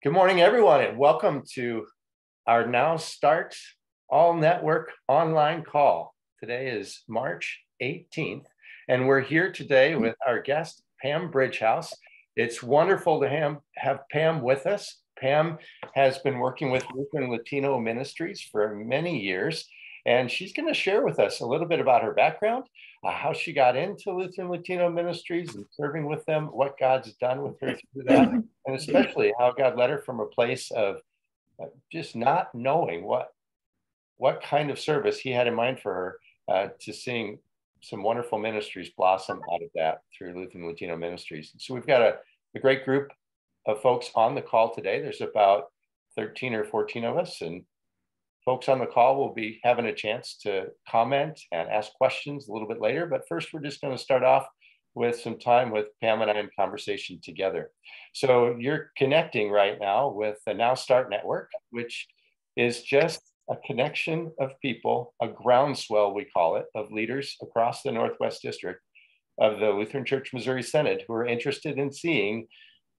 Good morning, everyone, and welcome to our Now Start All Network online call. Today is March 18th, and we're here today with our guest, Pam Bridgehouse. It's wonderful to have, have Pam with us. Pam has been working with Lutheran Latino Ministries for many years, and she's going to share with us a little bit about her background, uh, how she got into Lutheran Latino Ministries and serving with them, what God's done with her through that, and especially how God led her from a place of uh, just not knowing what what kind of service He had in mind for her uh, to seeing some wonderful ministries blossom out of that through Lutheran Latino Ministries. So we've got a, a great group of folks on the call today. There's about 13 or 14 of us, and folks on the call will be having a chance to comment and ask questions a little bit later. But first, we're just going to start off with some time with Pam and I in conversation together. So you're connecting right now with the Now Start Network, which is just a connection of people, a groundswell, we call it, of leaders across the Northwest District of the Lutheran Church Missouri Synod who are interested in seeing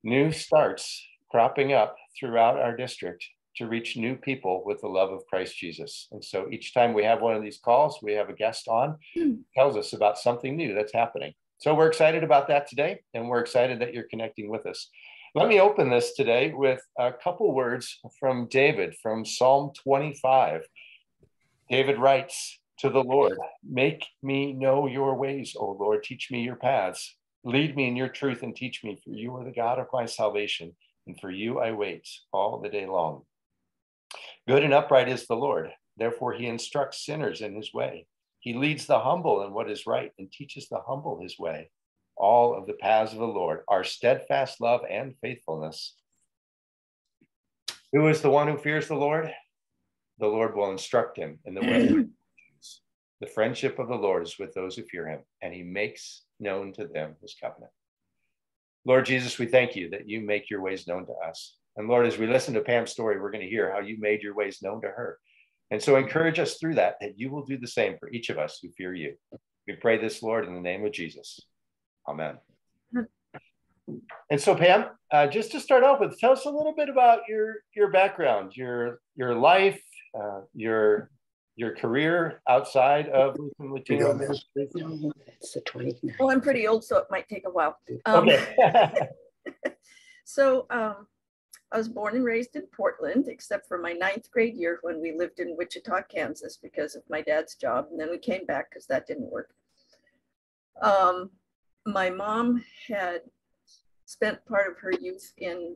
new starts cropping up throughout our district to reach new people with the love of Christ Jesus. And so each time we have one of these calls, we have a guest on, mm. tells us about something new that's happening. So we're excited about that today, and we're excited that you're connecting with us. Let me open this today with a couple words from David from Psalm 25. David writes to the Lord, Make me know your ways, O Lord, teach me your paths. Lead me in your truth and teach me, for you are the God of my salvation, and for you I wait all the day long. Good and upright is the Lord. Therefore, he instructs sinners in his way. He leads the humble in what is right and teaches the humble his way. All of the paths of the Lord are steadfast love and faithfulness. Who is the one who fears the Lord? The Lord will instruct him in the way. the friendship of the Lord is with those who fear him, and he makes known to them his covenant. Lord Jesus, we thank you that you make your ways known to us. And Lord, as we listen to Pam's story, we're going to hear how you made your ways known to her. And so encourage us through that, that you will do the same for each of us who fear you. We pray this, Lord, in the name of Jesus. Amen. And so, Pam, uh, just to start off with, tell us a little bit about your your background, your your life, uh, your your career outside of Latino ministry. It's the 29th. Well, I'm pretty old, so it might take a while. Um, Okay. so um, I was born and raised in Portland, except for my ninth grade year when we lived in Wichita, Kansas, because of my dad's job, and then we came back because that didn't work. Um, my mom had spent part of her youth in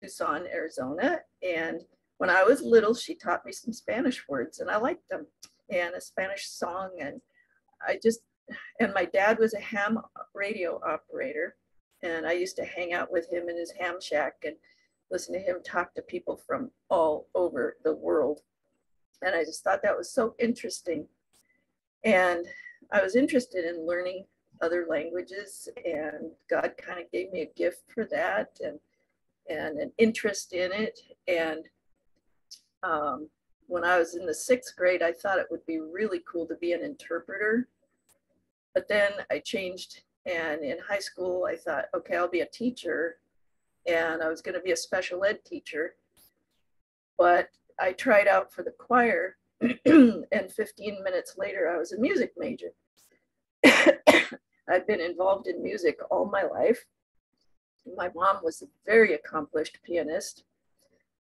Tucson, Arizona, and when I was little, she taught me some Spanish words, and I liked them, and a Spanish song, and I just, and my dad was a ham radio operator, and I used to hang out with him in his ham shack and listen to him talk to people from all over the world. And I just thought that was so interesting. And I was interested in learning other languages, and God kind of gave me a gift for that and and an interest in it. And um, when I was in the sixth grade, I thought it would be really cool to be an interpreter. But then I changed and in high school, I thought, okay, I'll be a teacher. And I was going to be a special ed teacher. But I tried out for the choir. and 15 minutes later, I was a music major. I've been involved in music all my life. My mom was a very accomplished pianist.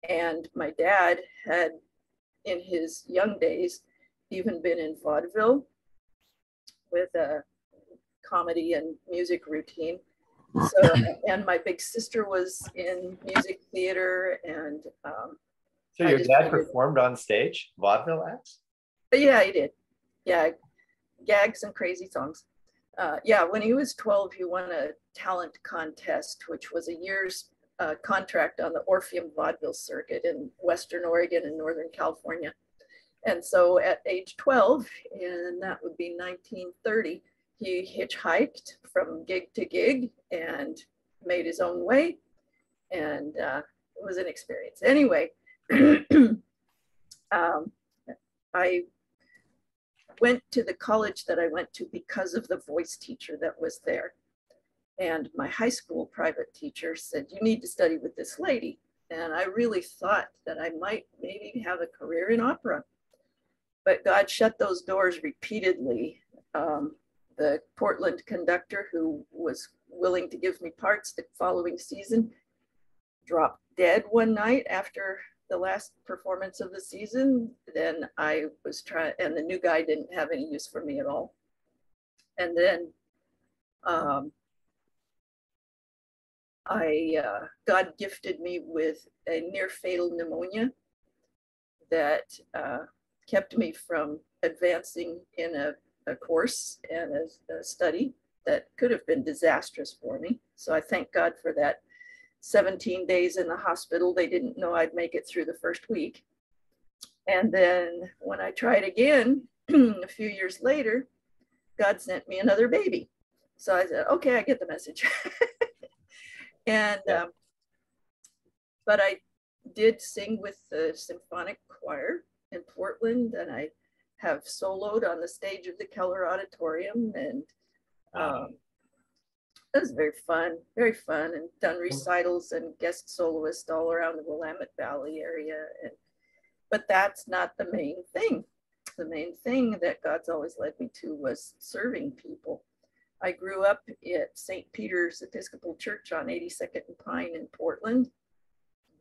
And my dad had, in his young days, even been in vaudeville with a comedy and music routine. So, and my big sister was in music theater and. Um, so your dad performed on stage, vaudeville acts? Yeah, he did. Yeah, gags and crazy songs. Uh, yeah, when he was 12, he won a talent contest, which was a year's uh, contract on the Orpheum vaudeville circuit in Western Oregon and Northern California. And so at age 12, and that would be 1930, he hitchhiked from gig to gig and made his own way. And uh, it was an experience. Anyway, um, I went to the college that I went to because of the voice teacher that was there. And my high school private teacher said, You need to study with this lady. And I really thought that I might maybe have a career in opera. But God shut those doors repeatedly. Um, the Portland conductor, who was willing to give me parts the following season, dropped dead one night after the last performance of the season. Then I was trying, and the new guy didn't have any use for me at all. And then um, I, uh, God gifted me with a near fatal pneumonia that uh, kept me from advancing in a, a course and a, a, study that could have been disastrous for me. So I thank God for that 17 days in the hospital. They didn't know I'd make it through the first week. And then when I tried again a few years later, God sent me another baby. So I said, okay, I get the message. And yeah. um, but I did sing with the symphonic choir in Portland, and I have soloed on the stage of the Keller Auditorium, and um, it was very fun, very fun, and done mm. recitals and guest soloist all around the Willamette Valley area. And but that's not the main thing. The main thing that God's always led me to was serving people. I grew up at St. Peter's Episcopal Church on 82nd and Pine in Portland.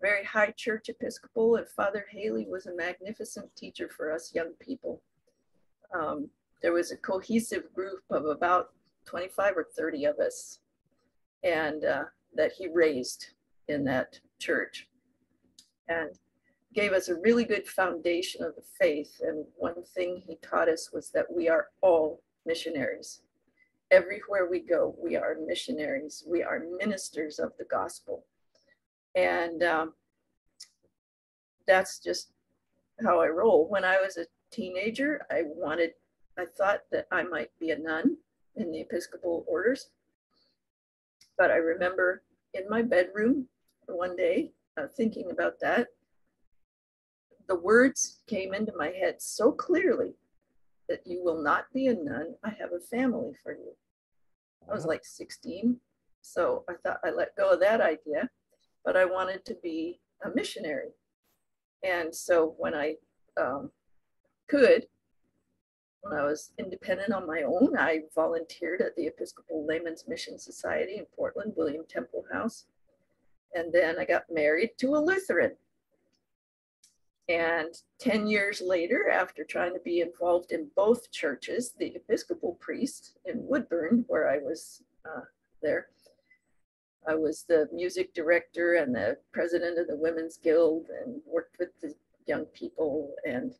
Very high church Episcopal, and Father Haley was a magnificent teacher for us young people. Um, there was a cohesive group of about 25 or 30 of us, and uh, that he raised in that church, and gave us a really good foundation of the faith. And one thing he taught us was that we are all missionaries everywhere we go, we are missionaries, we are ministers of the gospel. And um, that's just how I roll. When I was a teenager, I wanted, I thought that I might be a nun in the Episcopal orders. But I remember in my bedroom one day uh, thinking about that. The words came into my head so clearly that you will not be a nun. I have a family for you. I was like 16. So I thought I let go of that idea, but I wanted to be a missionary. And so when I um, could, when I was independent on my own, I volunteered at the Episcopal Laymen's Mission Society in Portland, William Temple House. And then I got married to a Lutheran. And 10 years later, after trying to be involved in both churches, the Episcopal priest in Woodburn, where I was uh, there, I was the music director and the president of the Women's Guild and worked with the young people. And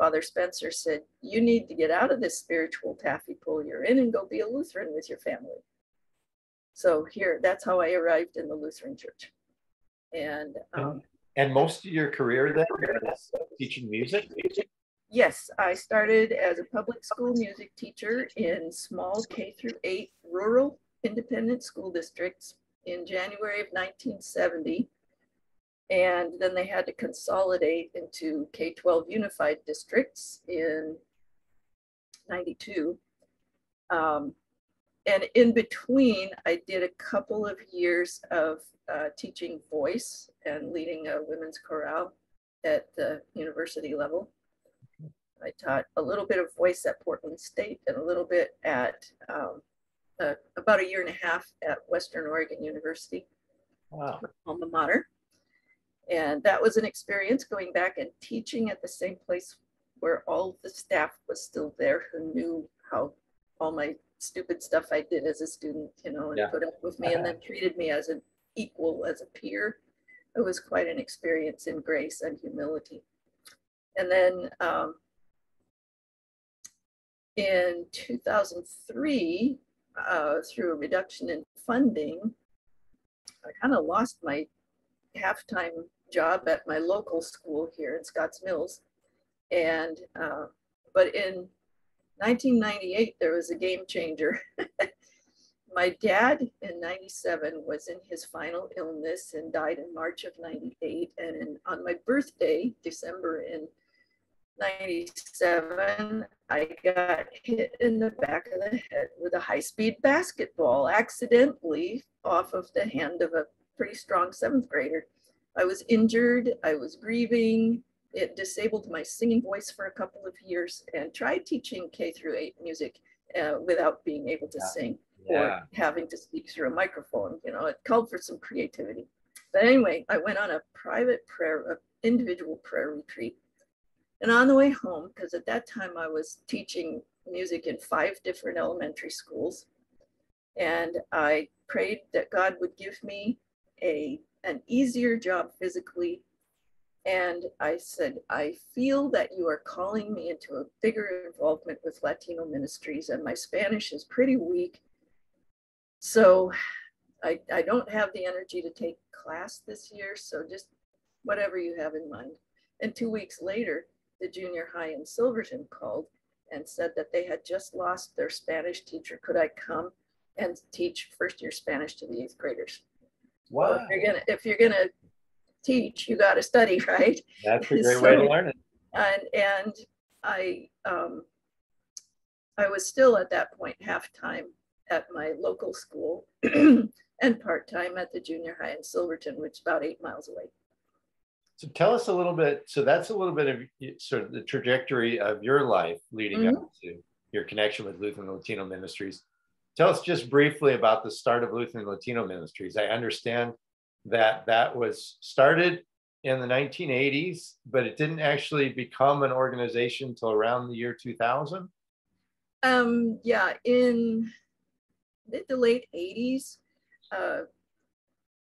Father Spencer said, You need to get out of this spiritual taffy pull you're in and go be a Lutheran with your family. So here, that's how I arrived in the Lutheran church. And um, and most of your career then teaching music? Yes, I started as a public school music teacher in small K through 8 rural independent school districts in January of 1970. And then they had to consolidate into K 12 unified districts in 92. Um, and in between, I did a couple of years of uh, teaching voice and leading a women's chorale at the university level. I taught a little bit of voice at Portland State and a little bit at um, uh, about a year and a half at Western Oregon University, wow. alma mater. And that was an experience going back and teaching at the same place where all the staff was still there who knew how all my stupid stuff I did as a student, you know, and yeah. put up with me and then treated me as an equal, as a peer. It was quite an experience in grace and humility. And then um, in 2003, uh, through a reduction in funding, I kind of lost my half-time job at my local school here in Scotts Mills. And, uh, but in 1998, there was a game changer. My dad in 97 was in his final illness and died in March of 98. And in, on my birthday, December in 97, I got hit in the back of the head with a high speed basketball accidentally off of the hand of a pretty strong seventh grader. I was injured, I was grieving. It disabled my singing voice for a couple of years and tried teaching K through eight music uh, without being able to yeah. sing yeah. or having to speak through a microphone. You know, it called for some creativity. But anyway, I went on a private prayer, individual prayer retreat and on the way home, because at that time I was teaching music in five different elementary schools, and I prayed that God would give me a an easier job physically. And I said, I feel that you are calling me into a bigger involvement with Latino ministries, and my Spanish is pretty weak. So I, I don't have the energy to take class this year. So just whatever you have in mind. And two weeks later, the junior high in Silverton called and said that they had just lost their Spanish teacher. Could I come and teach first year Spanish to the eighth graders? Wow. If you're gonna if you're gonna teach, you got to study, right? That's a great so, way to learn it. And and I um, I was still at that point half time at my local school and part time at the junior high in Silverton, which is about eight miles away. So tell us a little bit. So that's a little bit of sort of the trajectory of your life leading mm-hmm. up to your connection with Lutheran Latino Ministries. Tell us just briefly about the start of Lutheran Latino Ministries. I understand that that was started in the 1980s, but it didn't actually become an organization until around the year 2000. Um, yeah, in the, late 80s, uh,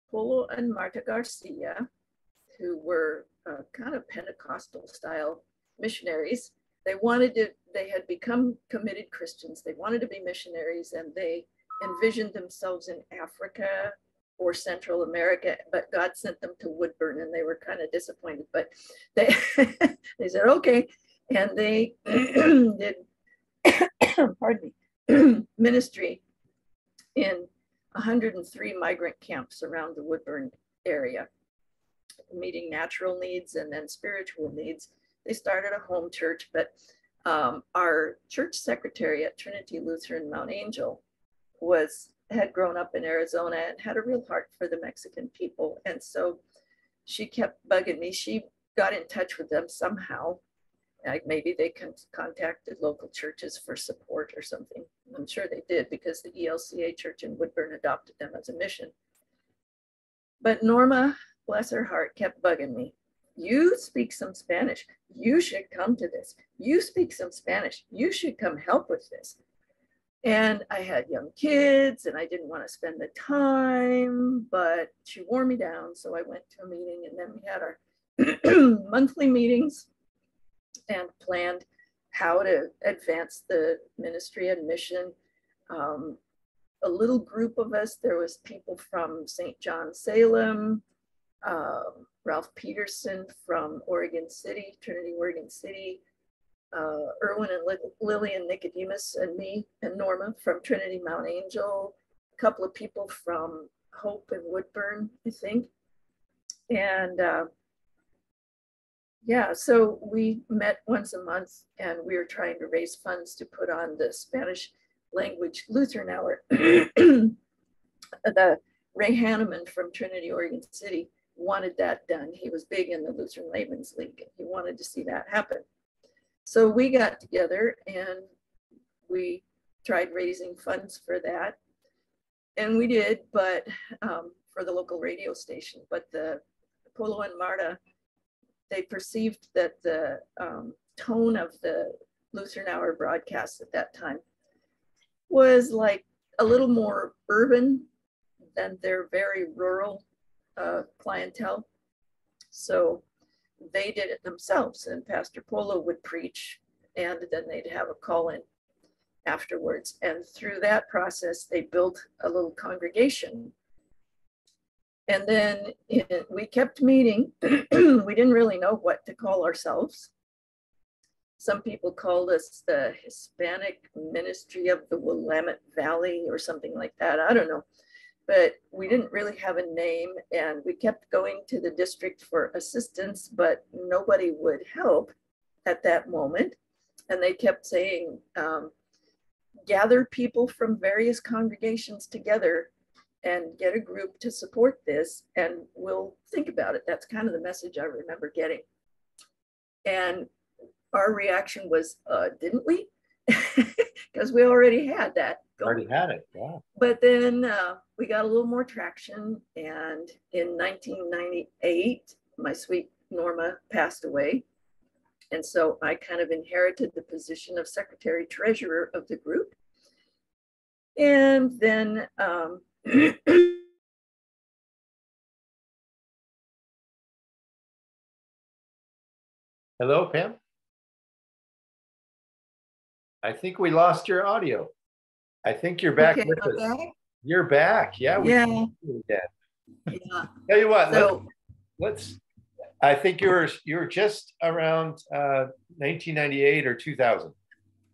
Polo and Marta Garcia who were uh, kind of Pentecostal style missionaries. They wanted to, they had become committed Christians. They wanted to be missionaries and they envisioned themselves in Africa or Central America, but God sent them to Woodburn and they were kind of disappointed. But they, they said, okay. And they did, pardon me, ministry in 103 migrant camps around the Woodburn area meeting natural needs and then spiritual needs. They started a home church, but um, our church secretary at Trinity Lutheran Mount Angel was had grown up in Arizona and had a real heart for the Mexican people. And so she kept bugging me. She got in touch with them somehow. Like maybe they con- contacted local churches for support or something. I'm sure they did because the ELCA church in Woodburn adopted them as a mission. But Norma bless her heart, kept bugging me. You speak some Spanish. You should come to this. You speak some Spanish. You should come help with this. And I had young kids and I didn't want to spend the time, but she wore me down. So I went to a meeting and then we had our monthly meetings and planned how to advance the ministry and mission. Um, a little group of us, there was people from St. John Salem, um, Ralph Peterson from Oregon City, Trinity, Oregon City, uh, Erwin and Lillian Nicodemus and me and Norma from Trinity Mount Angel, a couple of people from Hope and Woodburn, I think. And uh, yeah, so we met once a month and we were trying to raise funds to put on the Spanish language Lutheran hour. the Ray Hanneman from Trinity, Oregon City wanted that done. He was big in the Lutheran Laymen's League. He wanted to see that happen. So we got together and we tried raising funds for that. And we did, but um, for the local radio station. But the Polo and Marta, they perceived that the um, tone of the Lutheran Hour broadcast at that time was like a little more urban than their very rural uh, clientele. So they did it themselves, and Pastor Polo would preach, and then they'd have a call in afterwards. And through that process, they built a little congregation. And then it, we kept meeting. we didn't really know what to call ourselves. Some people called us the Hispanic Ministry of the Willamette Valley or something like that. I don't know but we didn't really have a name and we kept going to the district for assistance, but nobody would help at that moment. and they kept saying, um, gather people from various congregations together and get a group to support this and we'll think about it. That's kind of the message I remember getting. And our reaction was, uh, didn't we? Because we already had that. Already had it, yeah. But then uh, we got a little more traction. And in 1998, my sweet Norma passed away. And so I kind of inherited the position of secretary treasurer of the group. And then um, Hello, Pam? I think we lost your audio. I think you're back okay, with okay. us. You're back. Yeah. yeah. yeah. Tell you what, so, let's, let's, I think you were, you were just around uh, 1998 or 2000.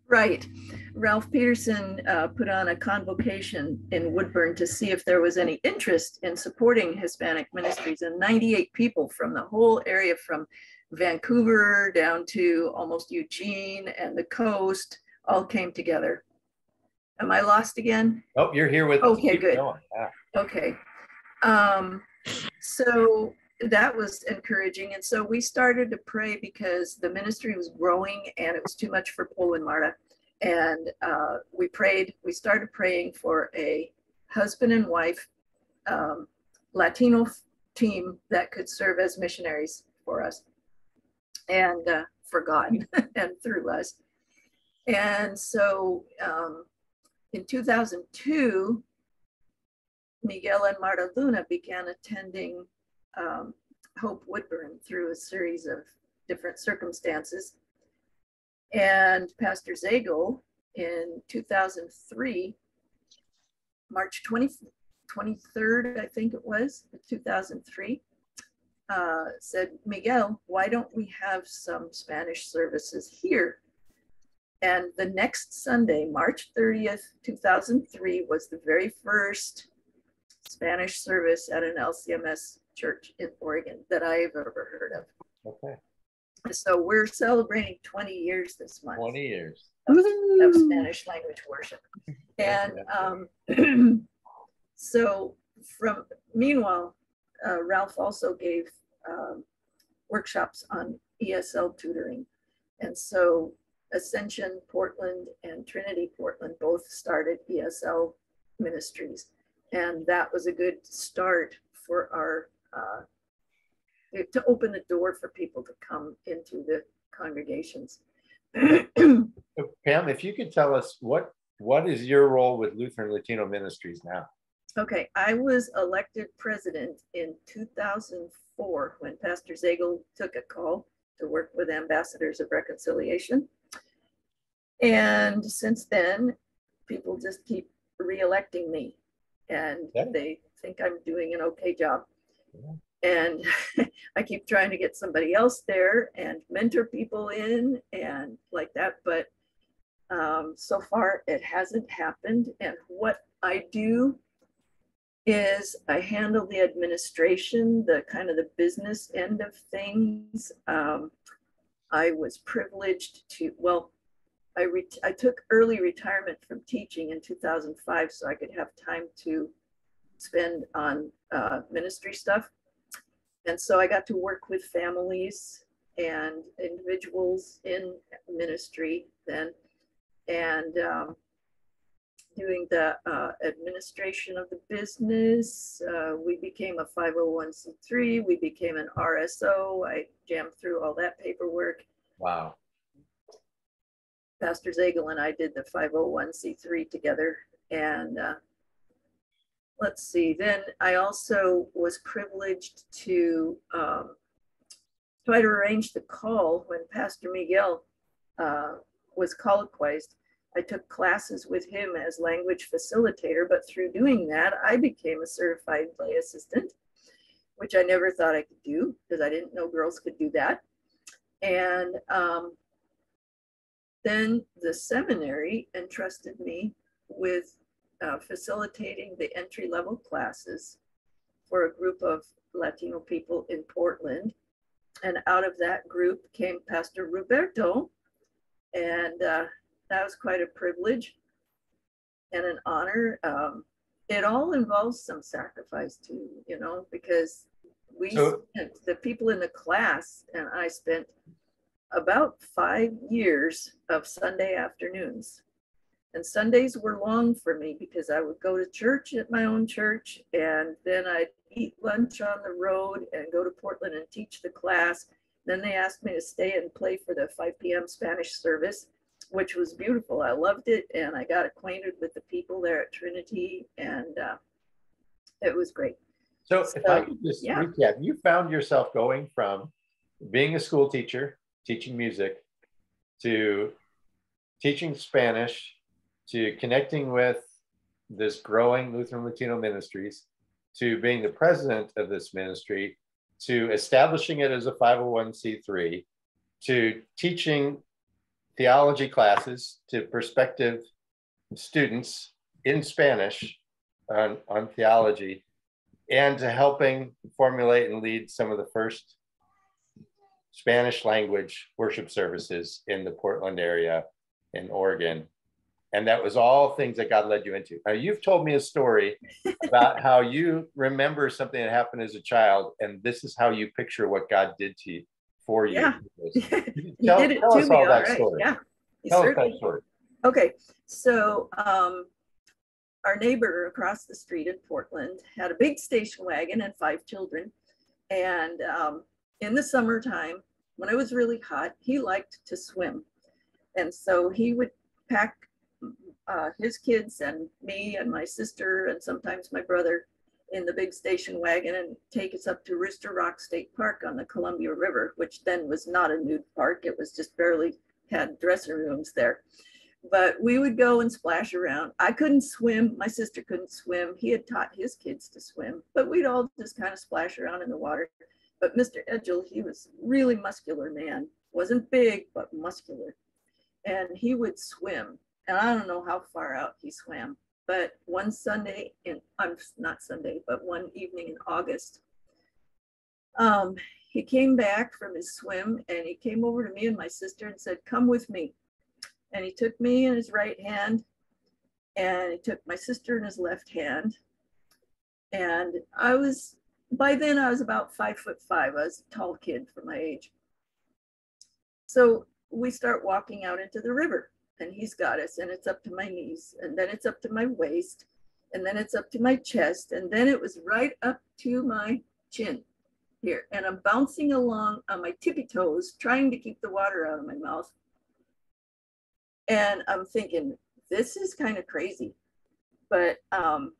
Right. Ralph Peterson uh, put on a convocation in Woodburn to see if there was any interest in supporting Hispanic ministries, and 98 people from the whole area from Vancouver down to almost Eugene and the coast all came together. Am I lost again? Oh, you're here with Okay, good. Yeah. Okay. Um, so that was encouraging. And so we started to pray because the ministry was growing and it was too much for Paul and Marta. And uh, we prayed, we started praying for a husband and wife um, Latino team that could serve as missionaries for us and uh, for God and through us. And so um, in 2002, Miguel and Marta Luna began attending um, Hope Woodburn through a series of different circumstances. And Pastor Zagel in 2003, March 20, 23rd, I think it was, 2003, uh, said, Miguel, why don't we have some Spanish services here? And the next Sunday, March 30th, 2003, was the very first Spanish service at an LCMS church in Oregon that I've ever heard of. Okay. So we're celebrating 20 years this month. 20 years. Of, of Spanish language worship. And um, so from, meanwhile, uh, Ralph also gave um, workshops on ESL tutoring. And so Ascension Portland and Trinity Portland both started ESL ministries. And that was a good start for our, uh, to open the door for people to come into the congregations. Pam, if you could tell us what what is your role with Lutheran Latino Ministries now? Okay, I was elected president in 2004 when Pastor Zagel took a call to work with Ambassadors of Reconciliation. And since then, people just keep re-electing me and yeah. they think I'm doing an okay job. Yeah. And I keep trying to get somebody else there and mentor people in and like that. But um, so far, it hasn't happened. And what I do is I handle the administration, the kind of the business end of things. Um, I was privileged to, well, I, I took early retirement from teaching in 2005 so I could have time to spend on uh, ministry stuff. And so I got to work with families and individuals in ministry then and um, doing the uh, administration of the business. Uh, we became a 501c3, we became an RSO. I jammed through all that paperwork. Wow. Pastor Zagel and I did the 501c3 together. And uh, let's see, then I also was privileged to um, try to arrange the call when Pastor Miguel uh, was colloquized. I took classes with him as language facilitator, but through doing that, I became a certified lay assistant, which I never thought I could do because I didn't know girls could do that. And um, then the seminary entrusted me with uh, facilitating the entry level classes for a group of Latino people in Portland. And out of that group came Pastor Roberto. And uh, that was quite a privilege and an honor. Um, it all involves some sacrifice too, you know, because we so, spent, the people in the class and I spent about five years of Sunday afternoons. And Sundays were long for me because I would go to church at my own church and then I'd eat lunch on the road and go to Portland and teach the class. Then they asked me to stay and play for the 5 p.m. Spanish service, which was beautiful. I loved it and I got acquainted with the people there at Trinity and uh, it was great. So, so if I could just yeah. recap, you found yourself going from being a school teacher, teaching music, to teaching Spanish, to connecting with this growing Lutheran Latino ministries, to being the president of this ministry, to establishing it as a 501c3, to teaching theology classes to prospective students in Spanish on, on theology, and to helping formulate and lead some of the first Spanish language worship services in the Portland area in Oregon. And that was all things that God led you into. Now, you've told me a story about how you remember something that happened as a child, and this is how you picture what God did to you for you. Yeah. tell, did it tell to us me, all that right. story. Yeah. Tell us that story. Okay. So, um, our neighbor across the street in Portland had a big station wagon and five children. And um, in the summertime, when it was really hot, he liked to swim. And so he would pack uh, his kids and me and my sister and sometimes my brother in the big station wagon and take us up to Rooster Rock State Park on the Columbia River, which then was not a nude park. It was just barely had dressing rooms there. But we would go and splash around. I couldn't swim. My sister couldn't swim. He had taught his kids to swim, but we'd all just kind of splash around in the water. But Mr. Edgel, he was really muscular man. Wasn't big, but muscular. And he would swim. And I don't know how far out he swam. But one Sunday in, I'm not Sunday, but one evening in August, um, he came back from his swim and he came over to me and my sister and said, Come with me. And he took me in his right hand and he took my sister in his left hand. And I was by then I was about five foot five. I was a tall kid for my age. So we start walking out into the river and he's got us and it's up to my knees and then it's up to my waist and then it's up to my chest and then it was right up to my chin here and I'm bouncing along on my tippy toes trying to keep the water out of my mouth. And I'm thinking, this is kind of crazy. But um,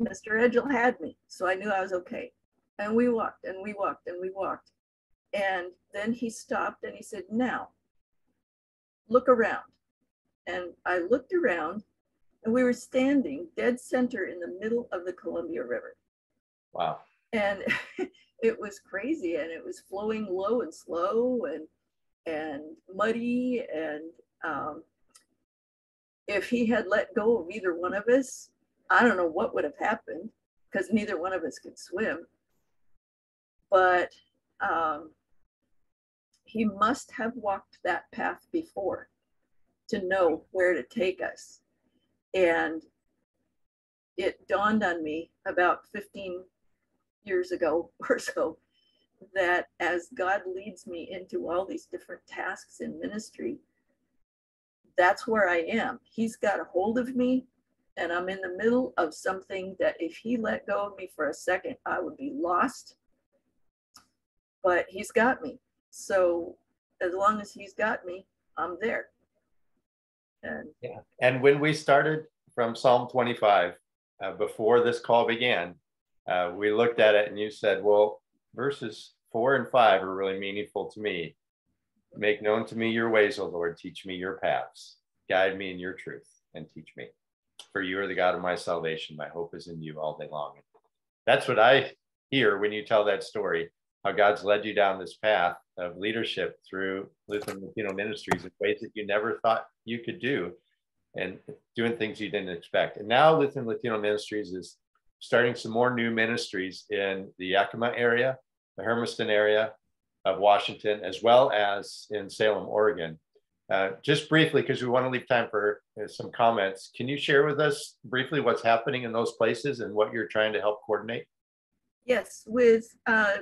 Mr. Edgel had me, so I knew I was okay. And we walked and we walked and we walked. And then he stopped and he said, Now, look around. And I looked around and we were standing dead center in the middle of the Columbia River. Wow. And it was crazy and it was flowing low and slow and and muddy and um, if he had let go of either one of us I don't know what would have happened because neither one of us could swim. But um, he must have walked that path before to know where to take us. And it dawned on me about 15 years ago or so that as God leads me into all these different tasks in ministry, that's where I am. He's got a hold of me and I'm in the middle of something that if he let go of me for a second, I would be lost. But he's got me. So as long as he's got me, I'm there. And yeah. And when we started from Psalm 25, uh, before this call began, uh, we looked at it and you said, well, verses four and five are really meaningful to me. Make known to me your ways, O Lord. Teach me your paths. Guide me in your truth and teach me. For you are the God of my salvation. My hope is in you all day long. That's what I hear when you tell that story, how God's led you down this path of leadership through Lutheran Latino ministries in ways that you never thought you could do and doing things you didn't expect. And now Lutheran Latino Ministries is starting some more new ministries in the Yakima area, the Hermiston area of Washington, as well as in Salem, Oregon. Uh, just briefly, because we want to leave time for uh, some comments, can you share with us briefly what's happening in those places and what you're trying to help coordinate? Yes, with uh,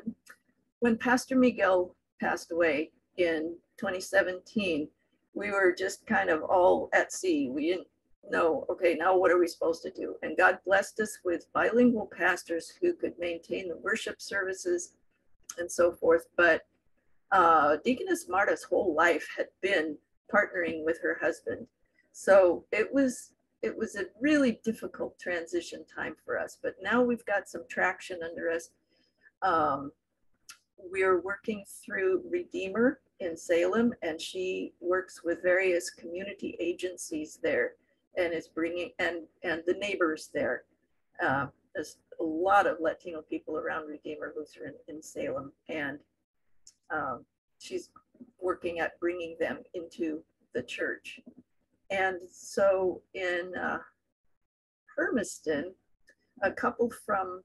when Pastor Miguel passed away in 2017, we were just kind of all at sea. We didn't know, okay, now what are we supposed to do? And God blessed us with bilingual pastors who could maintain the worship services and so forth. But uh, Deaconess Marta's whole life had been partnering with her husband. So it was it was a really difficult transition time for us. But now we've got some traction under us. Um, we're working through Redeemer in Salem, and she works with various community agencies there, and is bringing and and the neighbors there. Uh, there's a lot of Latino people around Redeemer Lutheran in Salem, and um, she's working at bringing them into the church. And so in uh, Hermiston, a couple from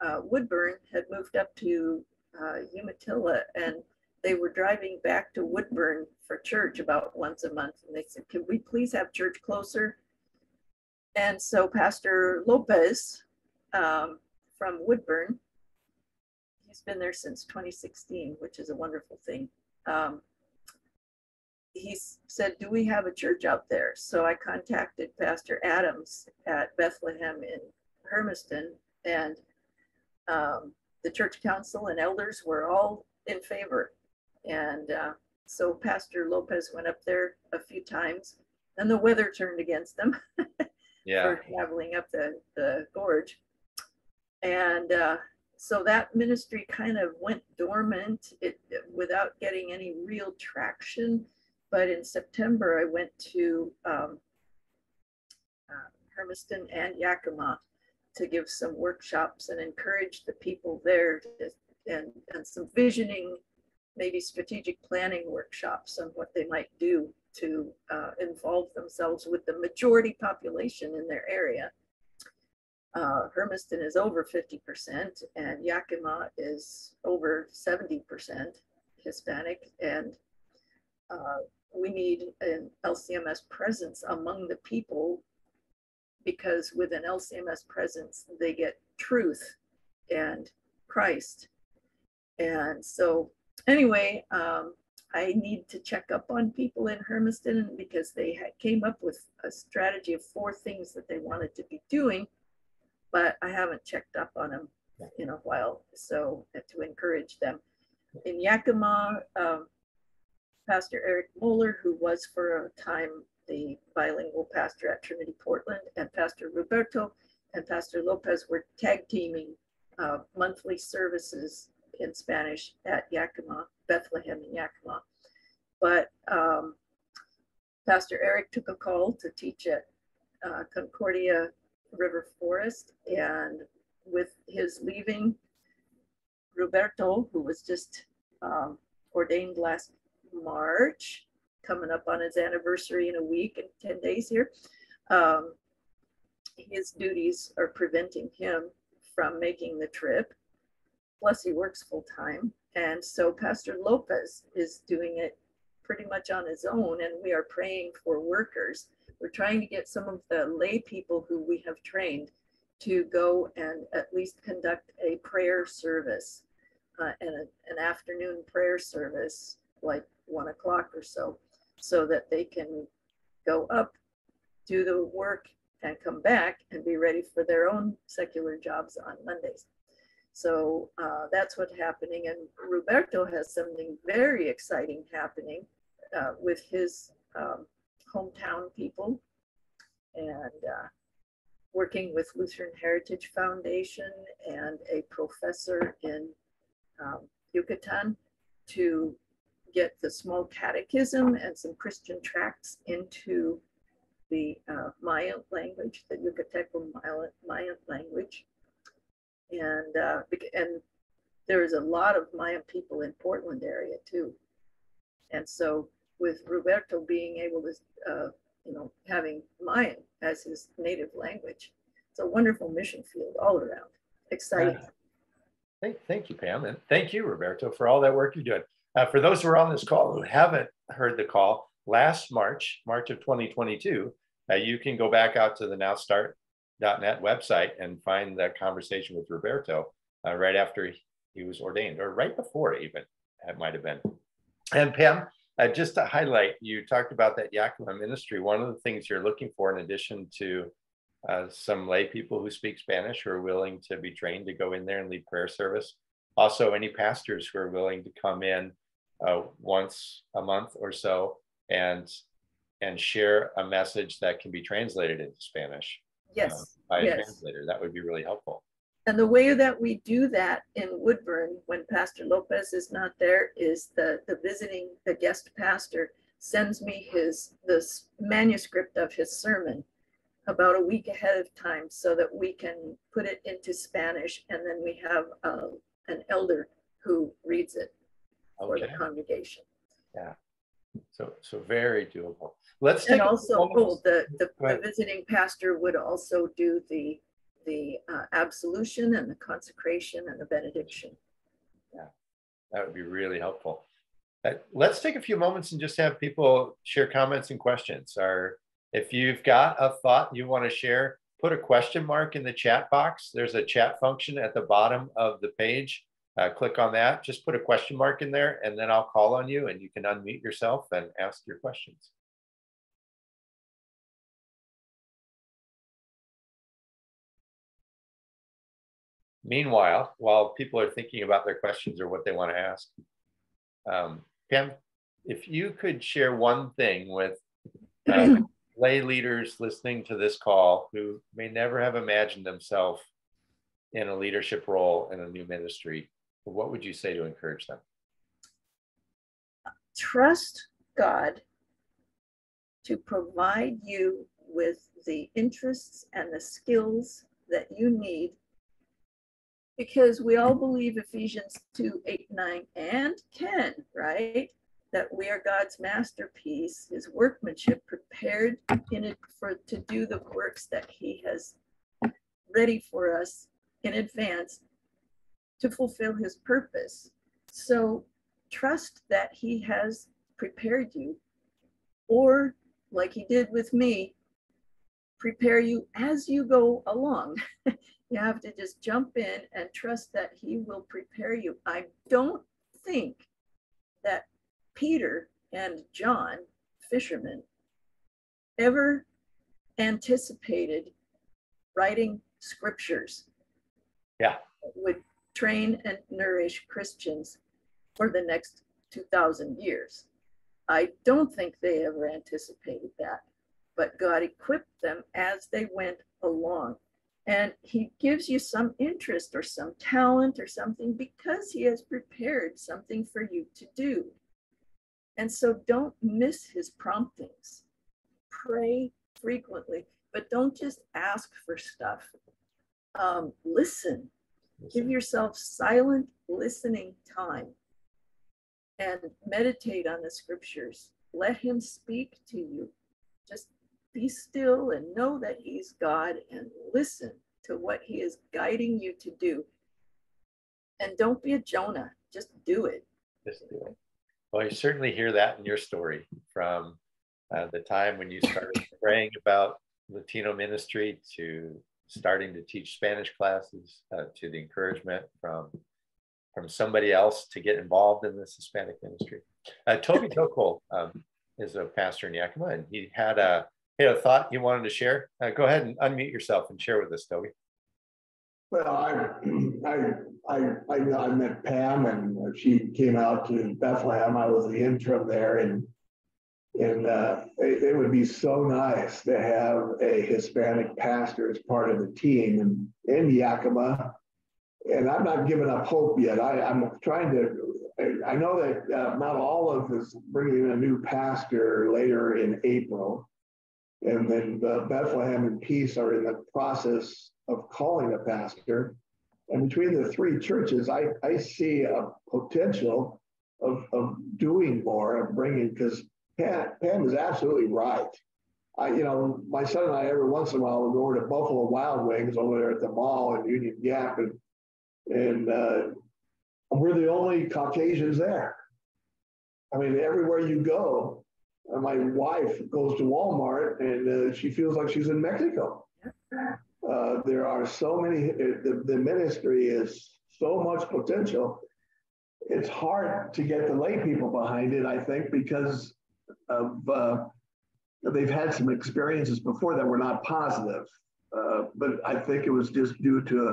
uh, Woodburn had moved up to uh, Umatilla and they were driving back to Woodburn for church about once a month. And they said, Can we please have church closer? And so Pastor Lopez um, from Woodburn, he's been there since 2016, which is a wonderful thing. Um, he said, Do we have a church out there? So I contacted Pastor Adams at Bethlehem in Hermiston, and um, the church council and elders were all in favor. And uh, so Pastor Lopez went up there a few times, and the weather turned against them yeah. for traveling up the, the gorge. And uh, so that ministry kind of went dormant it, without getting any real traction. But in September, I went to um, uh, Hermiston and Yakima to give some workshops and encourage the people there to, and, and some visioning, maybe strategic planning workshops on what they might do to uh, involve themselves with the majority population in their area. Uh, Hermiston is over 50% and Yakima is over 70% Hispanic. And uh, we need an LCMS presence among the people because with an LCMS presence, they get truth and Christ. And so, anyway, um, I need to check up on people in Hermiston because they had, came up with a strategy of four things that they wanted to be doing, but I haven't checked up on them in a while. So, to encourage them. In Yakima, um, Pastor Eric Moeller, who was for a time the bilingual pastor at Trinity Portland, and Pastor Roberto and Pastor Lopez were tag teaming uh, monthly services in Spanish at Yakima, Bethlehem in Yakima. But um, Pastor Eric took a call to teach at uh, Concordia River Forest, and with his leaving, Roberto, who was just um, ordained last March, coming up on his anniversary in a week and 10 days here. Um, his duties are preventing him from making the trip. Plus, he works full time. And so, Pastor Lopez is doing it pretty much on his own, and we are praying for workers. We're trying to get some of the lay people who we have trained to go and at least conduct a prayer service uh, and a, an afternoon prayer service, like one o'clock or so, so that they can go up, do the work, and come back and be ready for their own secular jobs on Mondays. So uh, that's what's happening. And Roberto has something very exciting happening uh, with his um, hometown people and uh, working with Lutheran Heritage Foundation and a professor in um, Yucatan to get the small catechism and some Christian tracts into the uh, Maya language, the Yucateco Maya, Maya language. And, uh, and there's a lot of Mayan people in Portland area too. And so with Roberto being able to, uh, you know, having Mayan as his native language, it's a wonderful mission field all around. Exciting. Thank, thank you, Pam. And thank you, Roberto, for all that work you're doing. Uh, for those who are on this call who haven't heard the call last March, March of 2022, uh, you can go back out to the nowstart.net website and find that conversation with Roberto uh, right after he was ordained, or right before even, it might have been. And Pam, uh, just to highlight, you talked about that Yakima ministry. One of the things you're looking for, in addition to uh, some lay people who speak Spanish who are willing to be trained to go in there and lead prayer service, also any pastors who are willing to come in uh, once a month or so and and share a message that can be translated into Spanish. Yes. Uh, by yes. a translator. That would be really helpful. And the way that we do that in Woodburn, when Pastor Lopez is not there, is the, the visiting, the guest pastor sends me his, this manuscript of his sermon about a week ahead of time so that we can put it into Spanish. And then we have uh, an elder who reads it for the congregation. Yeah. So so very doable. Let's take And also, oh, the, the, the visiting pastor would also do the, the uh, absolution and the consecration and the benediction. Yeah, that would be really helpful. Uh, let's take a few moments and just have people share comments and questions. Or if you've got a thought you want to share, put a question mark in the chat box. There's a chat function at the bottom of the page. Uh, click on that. Just put a question mark in there, and then I'll call on you, and you can unmute yourself and ask your questions. Meanwhile, while people are thinking about their questions or what they want to ask, um, Pam, if you could share one thing with uh, lay leaders listening to this call who may never have imagined themselves in a leadership role in a new ministry, what would you say to encourage them? trust God to provide you with the interests and the skills that you need. Because we all believe Ephesians 2 8, 9, and 10, right? That we are God's masterpiece, his workmanship prepared in it for to do the works that he has ready for us in advance to fulfill his purpose. So trust that he has prepared you, or like he did with me, prepare you as you go along. you have to just jump in and trust that he will prepare you. I don't think that Peter and John, fishermen, ever anticipated writing scriptures. Yeah. Would train and nourish Christians for the next 2,000 years. I don't think they ever anticipated that, but God equipped them as they went along. And He gives you some interest or some talent or something because He has prepared something for you to do. And so don't miss His promptings. Pray frequently, but don't just ask for stuff. Um, listen, give yourself silent listening time and meditate on the scriptures. Let him speak to you. Just be still and know that he's God and listen to what he is guiding you to do. And don't be a Jonah, just do it. Just do it. Well, you certainly hear that in your story from uh, the time when you started praying about Latino ministry to starting to teach Spanish classes uh, to the encouragement from from somebody else to get involved in this Hispanic ministry. Uh, Toby Tokol um, is a pastor in Yakima, and he had a he had a thought you wanted to share. Uh, go ahead and unmute yourself and share with us, Toby. Well, I, I, I, I, met Pam and she came out to Bethlehem. I was the interim there and, and uh, it, it would be so nice to have a Hispanic pastor as part of the team in, in Yakima. And I'm not giving up hope yet. I, I'm trying to, I know that uh, Mount Olive is bringing in a new pastor later in April. And then uh, Bethlehem and Peace are in the process of calling a pastor. And between the three churches, I, I see a potential of, of doing more, of bringing, because Pam, Pam is absolutely right. I, you know, my son and I every once in a while will go over to Buffalo Wild Wings over there at the mall in Union Gap, and and uh, we're the only Caucasians there. I mean, everywhere you go, my wife goes to Walmart and uh, she feels like she's in Mexico. Uh, there are so many, uh, the, the ministry is so much potential. It's hard to get the lay people behind it, I think, because of uh, they've had some experiences before that were not positive. Uh, but I think it was just due to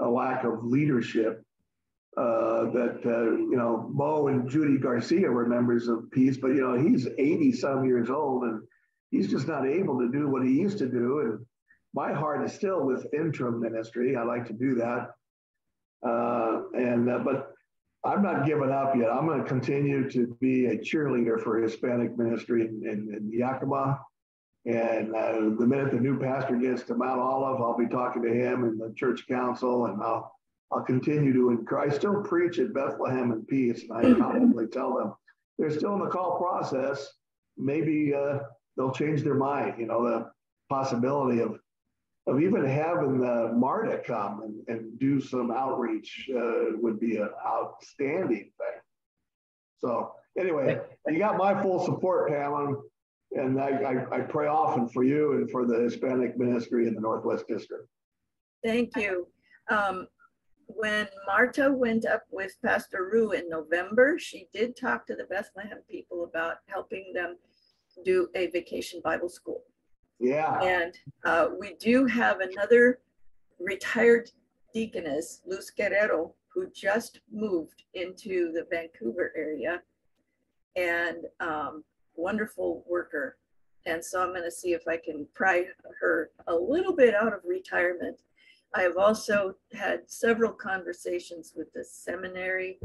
a, a lack of leadership uh, that uh, you know Mo and Judy Garcia were members of Peace, but you know he's 80 some years old and he's just not able to do what he used to do. And my heart is still with interim ministry. I like to do that, uh, and uh, but I'm not giving up yet. I'm going to continue to be a cheerleader for Hispanic ministry in, in, in Yakima. And uh, the minute the new pastor gets to Mount Olive, I'll be talking to him and the church council, and I'll I'll continue to encourage. I still preach at Bethlehem and Peace, and I probably tell them they're still in the call process. Maybe uh, they'll change their mind. You know, the possibility of of even having the Marta come and, and do some outreach uh, would be an outstanding thing. So anyway, you got my full support, Pam, and I, I, I pray often for you and for the Hispanic ministry in the Northwest District. Thank you. Um, when Marta went up with Pastor Rue in November, she did talk to the Bethlehem people about helping them do a vacation Bible school. Yeah. And uh, we do have another retired deaconess, Luz Guerrero, who just moved into the Vancouver area and um, wonderful worker. And so I'm going to see if I can pry her a little bit out of retirement I have also had several conversations with the seminary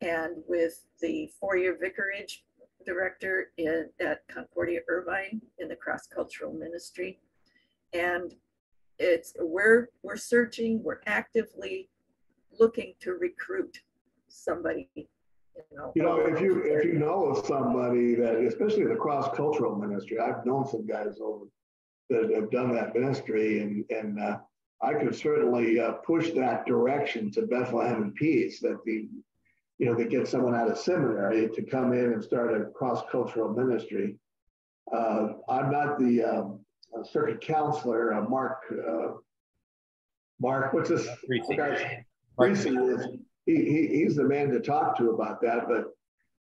and with the four-year vicarage director in, at Concordia Irvine in the cross-cultural ministry. And it's we're we're searching, we're actively looking to recruit somebody. You know, you know if you if you know of somebody that, especially the cross-cultural ministry, I've known some guys over that have done that ministry, and and uh, I could certainly uh, push that direction to Bethlehem and Peace that the, you know, they get someone out of seminary to come in and start a cross-cultural ministry. Uh, I'm not the um, uh, circuit counselor, uh, Mark. Uh, Mark, what's this? Reese. Reese is he, he, he's the man to talk to about that. But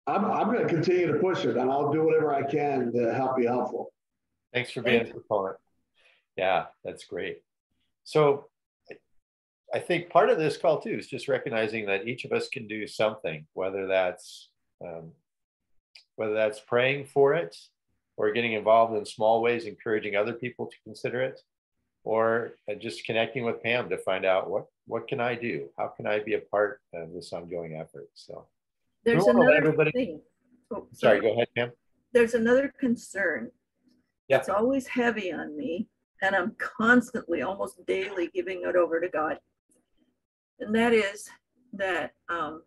I'm I'm going to continue to push it, and I'll do whatever I can to help be helpful. Thanks for being a proponent. Yeah, that's great. So I think part of this call too is just recognizing that each of us can do something, whether that's um, whether that's praying for it or getting involved in small ways, encouraging other people to consider it, or uh, just connecting with Pam to find out what what can I do? How can I be a part of this ongoing effort? So there's another everybody... thing. Oh, sorry. sorry, go ahead, Pam. There's another concern. Yeah. It's always heavy on me and I'm constantly, almost daily, giving it over to God. And that is that um,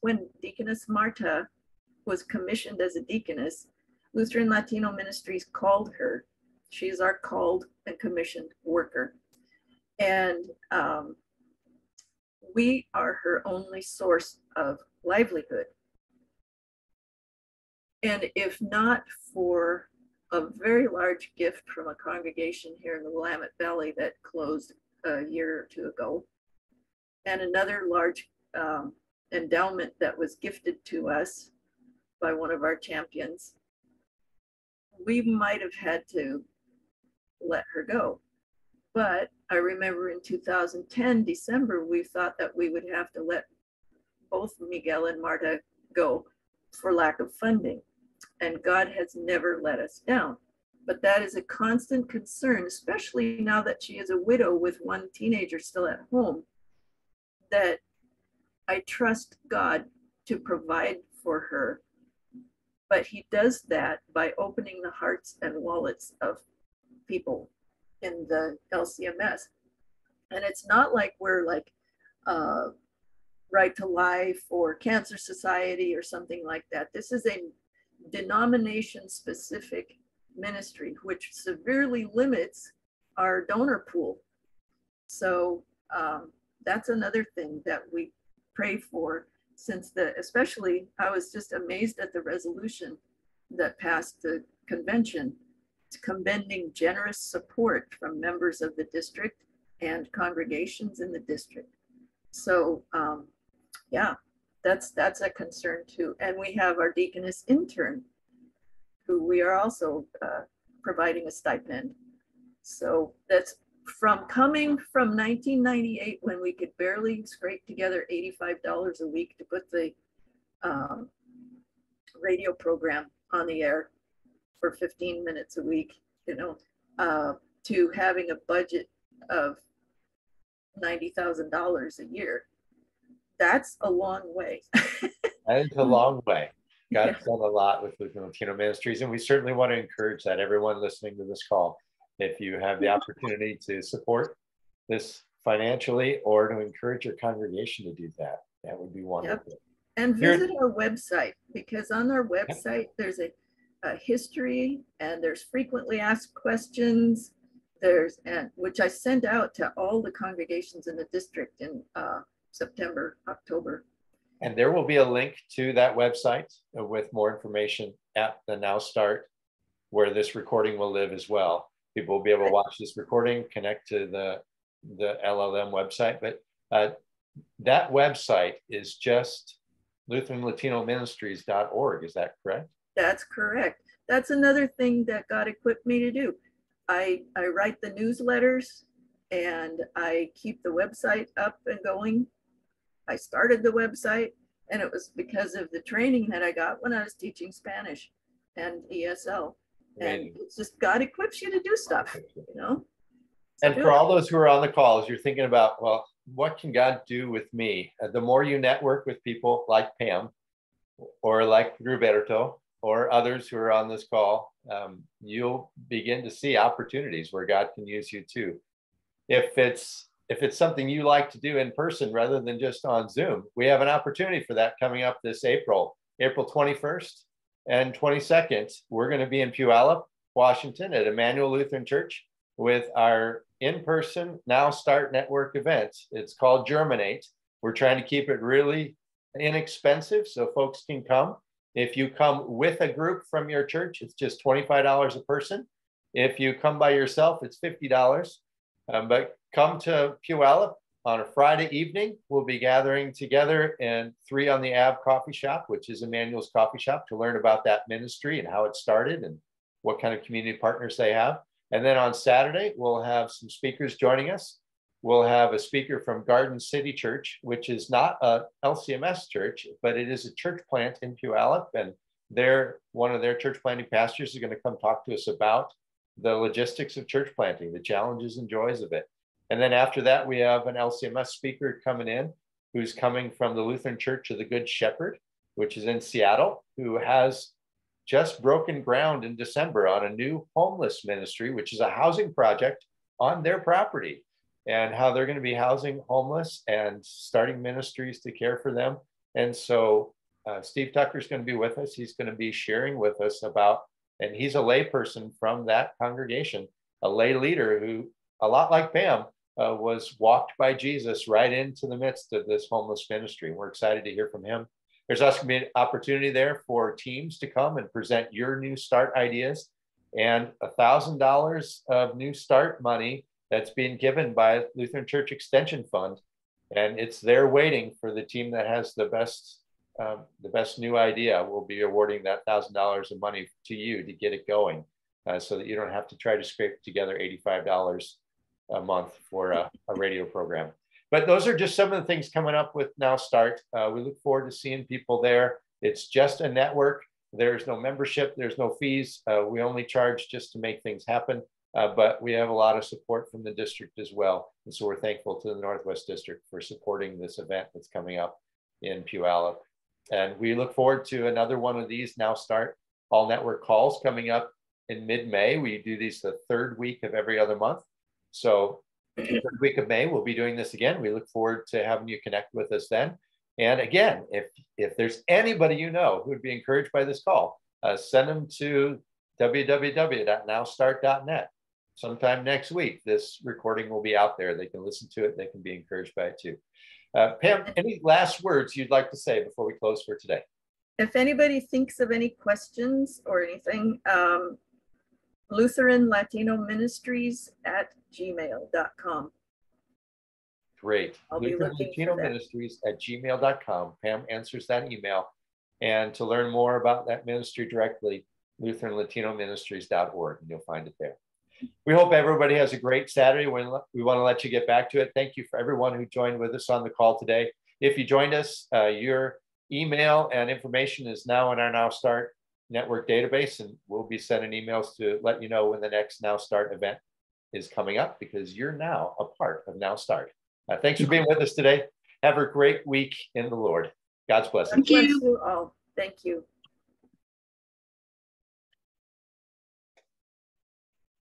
when Deaconess Marta was commissioned as a deaconess, Lutheran Latino Ministries called her. She's our called and commissioned worker. And um, we are her only source of livelihood. And if not for a very large gift from a congregation here in the Willamette Valley that closed a year or two ago, and another large um, endowment that was gifted to us by one of our champions. We might have had to let her go. But I remember in 2010, December, we thought that we would have to let both Miguel and Marta go for lack of funding and God has never let us down. But that is a constant concern, especially now that she is a widow with one teenager still at home, that I trust God to provide for her. But He does that by opening the hearts and wallets of people in the LCMS. And it's not like we're like uh, Right to Life or Cancer Society or something like that. This is a denomination specific ministry, which severely limits our donor pool. So um, that's another thing that we pray for since the, especially, I was just amazed at the resolution that passed the convention commending generous support from members of the district and congregations in the district. So um, yeah, that's that's a concern too. And we have our deaconess intern, who we are also uh, providing a stipend. So that's from coming from 1998 when we could barely scrape together $85 a week to put the um, radio program on the air for 15 minutes a week, you know, uh, to having a budget of $90,000 a year. That's a long way. that is a long way. God's yeah. done a lot with Lutheran Latino Ministries, and we certainly want to encourage that everyone listening to this call, if you have the opportunity to support this financially or to encourage your congregation to do that, that would be wonderful. Yep. And visit Here, our website because on our website there's a, a history and there's frequently asked questions there's and which I send out to all the congregations in the district and. uh, September, October. And there will be a link to that website with more information at the Now Start, where this recording will live as well. People will be able to watch this recording, connect to the the LLM website, but uh, that website is just LutheranLatinoMinistries.org. Is that correct? That's correct. That's another thing that God equipped me to do. I, I write the newsletters and I keep the website up and going. I started the website and it was because of the training that I got when I was teaching Spanish and ESL. And it's just God equips you to do stuff, you know? So and for all those who are on the calls, you're thinking about, well, what can God do with me? Uh, the more you network with people like Pam or like Roberto or others who are on this call, um, you'll begin to see opportunities where God can use you too. If it's if it's something you like to do in person rather than just on Zoom, we have an opportunity for that coming up this April, April 21st and 22nd. We're going to be in Puyallup, Washington at Emmanuel Lutheran Church with our in-person Now Start Network event. It's called Germinate. We're trying to keep it really inexpensive so folks can come if you come with a group from your church, it's just $25 a person. If you come by yourself, it's $50. Um, but come to Puyallup on a Friday evening. We'll be gathering together in Three on the Ave Coffee Shop, which is Emmanuel's coffee shop, to learn about that ministry and how it started and what kind of community partners they have. And then on Saturday, we'll have some speakers joining us we'll have a speaker from Garden City Church, which is not a LCMS church, but it is a church plant in Puyallup. And they're one of their church planting pastors is going to come talk to us about the logistics of church planting, the challenges and joys of it. And then after that, we have an LCMS speaker coming in who's coming from the Lutheran Church of the Good Shepherd, which is in Seattle, who has just broken ground in December on a new homeless ministry, which is a housing project on their property and how they're going to be housing homeless and starting ministries to care for them. And so uh, Steve Tucker is going to be with us. He's going to be sharing with us about, and he's a layperson from that congregation, a lay leader who, a lot like Pam, uh, was walked by Jesus right into the midst of this homeless ministry. We're excited to hear from him. There's also going to be an opportunity there for teams to come and present your new start ideas and a thousand dollars of new start money that's being given by Lutheran Church Extension Fund, and it's there waiting for the team that has the best um, the best new idea. We'll be awarding that thousand dollars of money to you to get it going, uh, so that you don't have to try to scrape together eighty five dollars a month for a, a, radio program. But those are just some of the things coming up with Now Start. Uh, we look forward to seeing people there. It's just a network. There's no membership. There's no fees. Uh, we only charge just to make things happen. Uh, but we have a lot of support from the district as well. And so we're thankful to the Northwest District for supporting this event that's coming up in Puyallup. And we look forward to another one of these now start all network calls coming up in mid-May. We do these the third week of every other month. So third week of May, we'll be doing this again. We look forward to having you connect with us then. And again, if, if there's anybody you know who would be encouraged by this call, uh, send them to www.nowstart.net sometime next week. This recording will be out there. They can listen to it. They can be encouraged by it too. Uh, Pam, any last words you'd like to say before we close for today? If anybody thinks of any questions or anything, um, Lutheran Latino Ministries at gmail.com. Great. I'll Lutheran Latino. Ministries at gmail.com. Pam answers that email. And to learn more about that ministry directly, LutheranLatinoMinistries.org, and you'll find it there. We hope everybody has a great Saturday. We, we want to let you get back to it. Thank you for everyone who joined with us on the call today. If you joined us, uh, your email and information is now in our Now Start network database, and we'll be sending emails to let you know when the next Now Start event is coming up because you're now a part of Now Start. Uh, thanks for being with us today. Have a great week in the Lord. God's blessing. Bless you all. Thank you.